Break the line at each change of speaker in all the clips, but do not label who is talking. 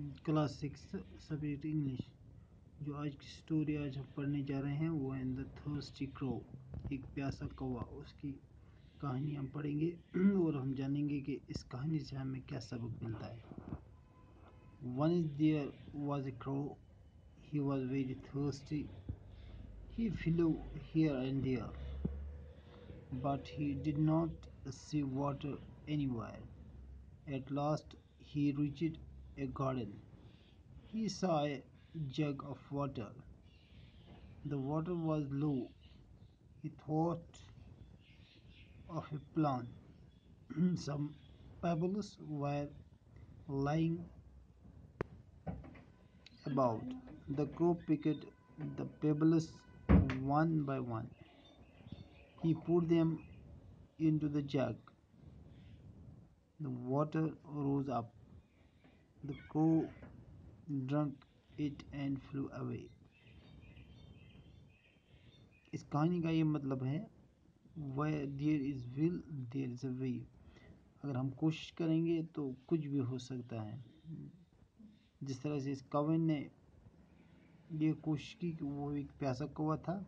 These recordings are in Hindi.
क्लास सिक्स सब्जेक्ट इंग्लिश जो आज की स्टोरी आज हम पढ़ने जा रहे हैं, वो है द थर्स्टी क्रो एक प्यासा कौवा उसकी कहानी हम पढ़ेंगे और हम जानेंगे कि इस कहानी से हमें क्या सबक मिलता है one is there was a crow he was very thirsty he flew here and there, but he did not see water anywhere. At last he reached a garden. He saw a jug of water. The water was low. He thought of a plan. Some pebbles were lying about. The crow picked the pebbles one by one. He put them into the jug. The water rose up. The crow drank it and flew away. इस कहानी का ये मतलब है वह there is will there is a way अगर हम कोशिश करेंगे तो कुछ भी हो सकता है। जिस तरह से इस कवन ने ये कोशिश की कि वो एक प्यासा कौवा था,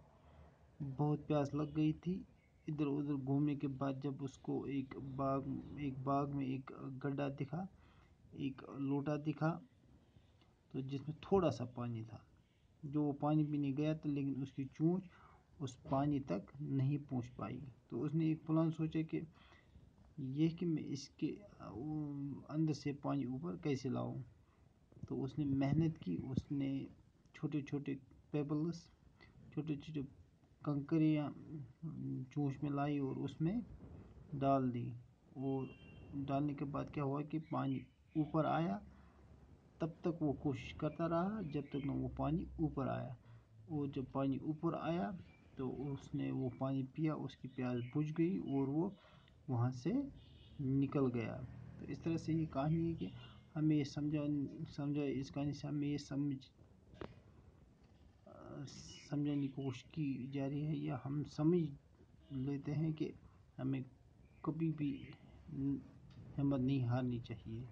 बहुत प्यास लग गई थी। इधर उधर घूमने के बाद जब उसको एक बाग एक बाग में एक गड्ढा दिखा एक लोटा दिखा तो जिसमें थोड़ा सा पानी था। जो वो पानी पीने गया था, लेकिन उसकी चूंच उस पानी तक नहीं पहुँच पाई। तो उसने एक प्लान सोचा कि यह कि मैं इसके अंदर से पानी ऊपर कैसे लाऊं। तो उसने मेहनत की। उसने छोटे छोटे पेबल्स छोटे छोटे कंकरियाँ चूँच में लाई और उसमें डाल दी। और डालने के बाद क्या हुआ कि पानी ऊपर आया, तब तक वो कोशिश करता रहा, जब तक ना वो पानी ऊपर आया। और जब पानी ऊपर आया तो उसने वो पानी पिया, उसकी प्यास बुझ गई और वो वहाँ से निकल गया। तो इस तरह से ये कहानी है कि हमें ये समझा समझा, इस कहानी से हमें ये समझ, समझाने की कोशिश की जा रही है, या हम समझ लेते हैं कि हमें कभी भी हिम्मत नहीं हारनी चाहिए।